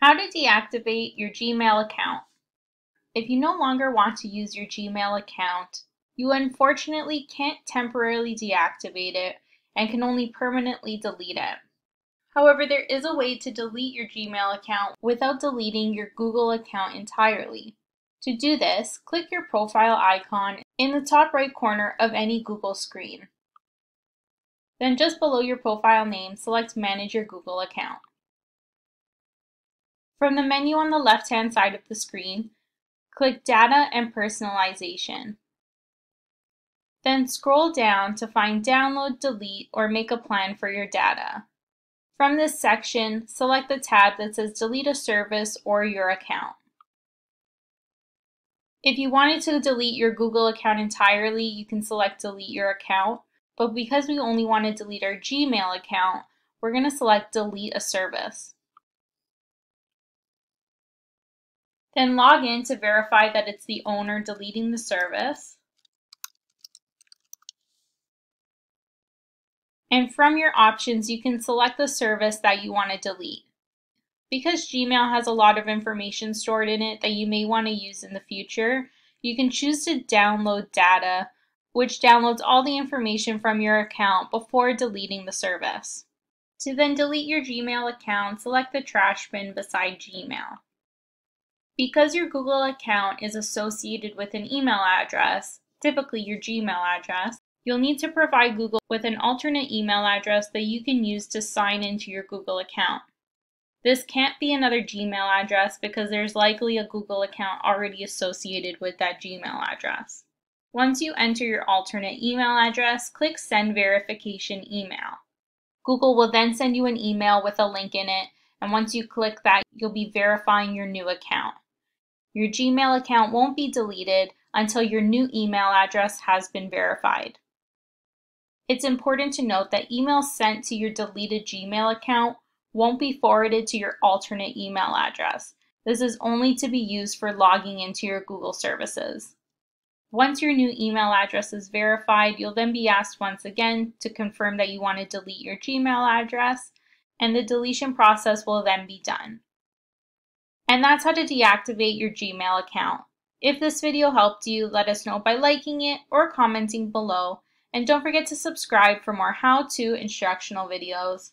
How to deactivate your Gmail account. If you no longer want to use your Gmail account, you unfortunately can't temporarily deactivate it and can only permanently delete it. However, there is a way to delete your Gmail account without deleting your Google account entirely. To do this, click your profile icon in the top right corner of any Google screen. Then just below your profile name, select Manage your Google account. From the menu on the left-hand side of the screen, click Data and Personalization. Then scroll down to find Download, Delete, or Make a Plan for your data. From this section, select the tab that says Delete a Service or Your Account. If you wanted to delete your Google account entirely, you can select Delete Your Account, but because we only want to delete our Gmail account, we're going to select Delete a Service. Then log in to verify that it's the owner deleting the service. And from your options, you can select the service that you want to delete. Because Gmail has a lot of information stored in it that you may want to use in the future, you can choose to download data, which downloads all the information from your account before deleting the service. To then delete your Gmail account, select the trash bin beside Gmail. Because your Google account is associated with an email address, typically your Gmail address, you'll need to provide Google with an alternate email address that you can use to sign into your Google account. This can't be another Gmail address because there's likely a Google account already associated with that Gmail address. Once you enter your alternate email address, click Send Verification Email. Google will then send you an email with a link in it, and once you click that, you'll be verifying your new account. Your Gmail account won't be deleted until your new email address has been verified. It's important to note that emails sent to your deleted Gmail account won't be forwarded to your alternate email address. This is only to be used for logging into your Google services. Once your new email address is verified, you'll then be asked once again to confirm that you want to delete your Gmail address, and the deletion process will then be done. And that's how to deactivate your Gmail account. If this video helped you, let us know by liking it or commenting below. And don't forget to subscribe for more how-to instructional videos.